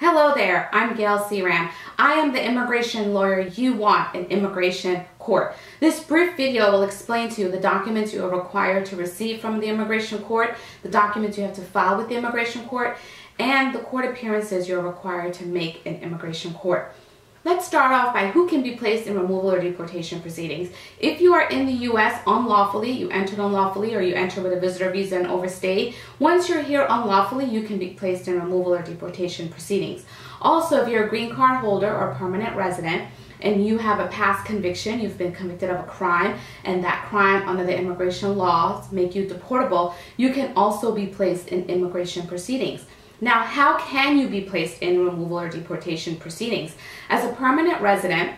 Hello there, I'm Gail Seeram. I am the immigration lawyer you want in immigration court. This brief video will explain to you the documents you are required to receive from the immigration court, the documents you have to file with the immigration court, and the court appearances you're required to make in immigration court. Let's start off by who can be placed in removal or deportation proceedings. If you are in the U.S. unlawfully, you entered unlawfully, or you entered with a visitor visa and overstayed, once you're here unlawfully, you can be placed in removal or deportation proceedings. Also, if you're a green card holder or permanent resident, and you have a past conviction, you've been convicted of a crime, and that crime under the immigration laws make you deportable, you can also be placed in immigration proceedings. Now, how can you be placed in removal or deportation proceedings? As a permanent resident,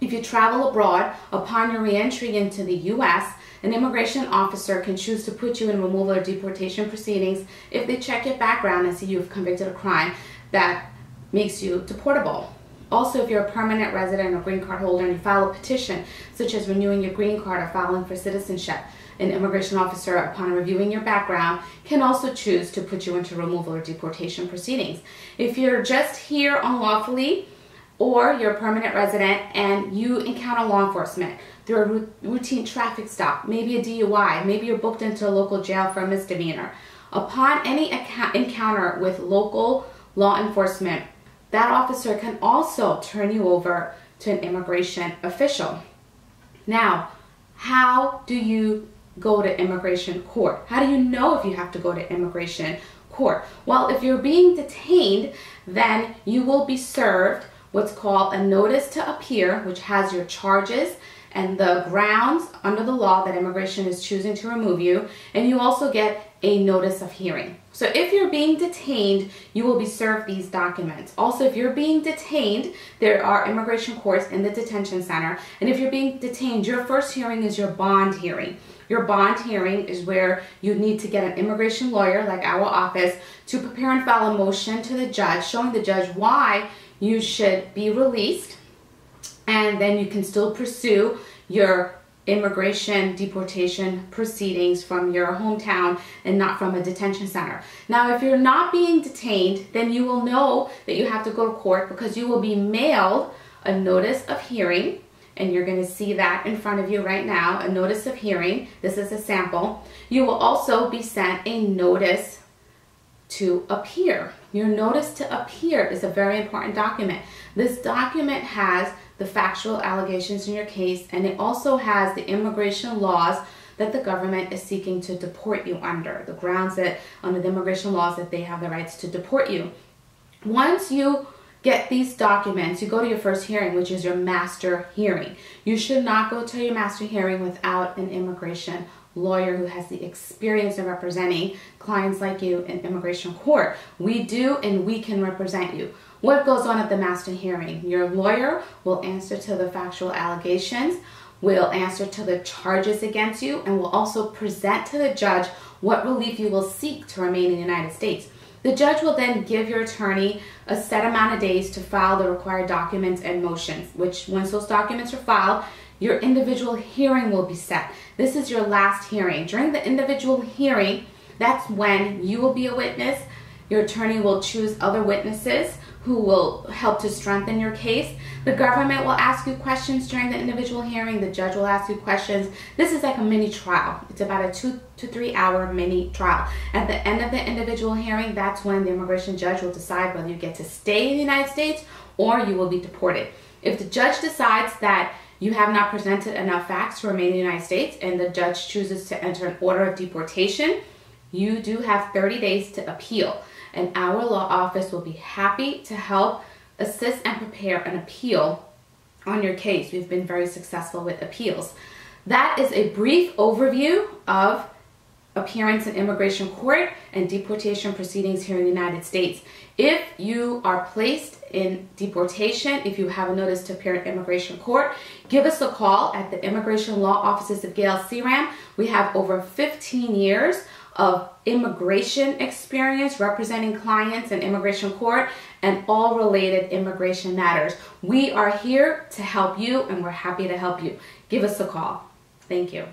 if you travel abroad upon your reentry into the U.S., an immigration officer can choose to put you in removal or deportation proceedings if they check your background and see you've convicted a crime that makes you deportable. Also, if you're a permanent resident or green card holder and you file a petition, such as renewing your green card or filing for citizenship, an immigration officer, upon reviewing your background, can also choose to put you into removal or deportation proceedings. If you're just here unlawfully, or you're a permanent resident and you encounter law enforcement through a routine traffic stop, maybe a DUI, maybe you're booked into a local jail for a misdemeanor. Upon any encounter with local law enforcement, that officer can also turn you over to an immigration official. Now, how do you go to immigration court? How do you know if you have to go to immigration court? Well, if you're being detained, then you will be served what's called a notice to appear, which has your charges and the grounds under the law that immigration is choosing to remove you, and you also get a notice of hearing. So if you're being detained, you will be served these documents. Also, if you're being detained, there are immigration courts in the detention center, and if you're being detained, your first hearing is your bond hearing. Your bond hearing is where you need to get an immigration lawyer like our office to prepare and file a motion to the judge showing the judge why you should be released and then you can still pursue your immigration deportation proceedings from your hometown and not from a detention center. Now, if you're not being detained, then you will know that you have to go to court because you will be mailed a notice of hearing and you're going to see that in front of you right now, a notice of hearing. This is a sample. You will also be sent a notice to appear. Your notice to appear is a very important document. This document has the factual allegations in your case and it also has the immigration laws that the government is seeking to deport you under, the grounds that under the immigration laws that they have the rights to deport you. Once you get these documents, you go to your first hearing, which is your master hearing. You should not go to your master hearing without an immigration lawyer who has the experience of representing clients like you in immigration court. We do and we can represent you. What goes on at the master hearing? Your lawyer will answer to the factual allegations, will answer to the charges against you, and will also present to the judge what relief you will seek to remain in the United States. The judge will then give your attorney a set amount of days to file the required documents and motions, which once those documents are filed, your individual hearing will be set. This is your last hearing. During the individual hearing, that's when you will be a witness. Your attorney will choose other witnesses who will help to strengthen your case. The government will ask you questions during the individual hearing. The judge will ask you questions. This is like a mini trial. It's about a two to three hour mini trial. At the end of the individual hearing, that's when the immigration judge will decide whether you get to stay in the United States or you will be deported. If the judge decides that you have not presented enough facts to remain in the United States and the judge chooses to enter an order of deportation, you do have 30 days to appeal. And our law office will be happy to help assist and prepare an appeal on your case. We've been very successful with appeals. That is a brief overview of appearance in immigration court and deportation proceedings here in the United States. If you are placed in deportation, if you have a notice to appear in immigration court, give us a call at the Immigration Law Offices of Gail Seeram. We have over 15 years of immigration experience representing clients in immigration court and all related immigration matters. We are here to help you and we're happy to help you. Give us a call. Thank you.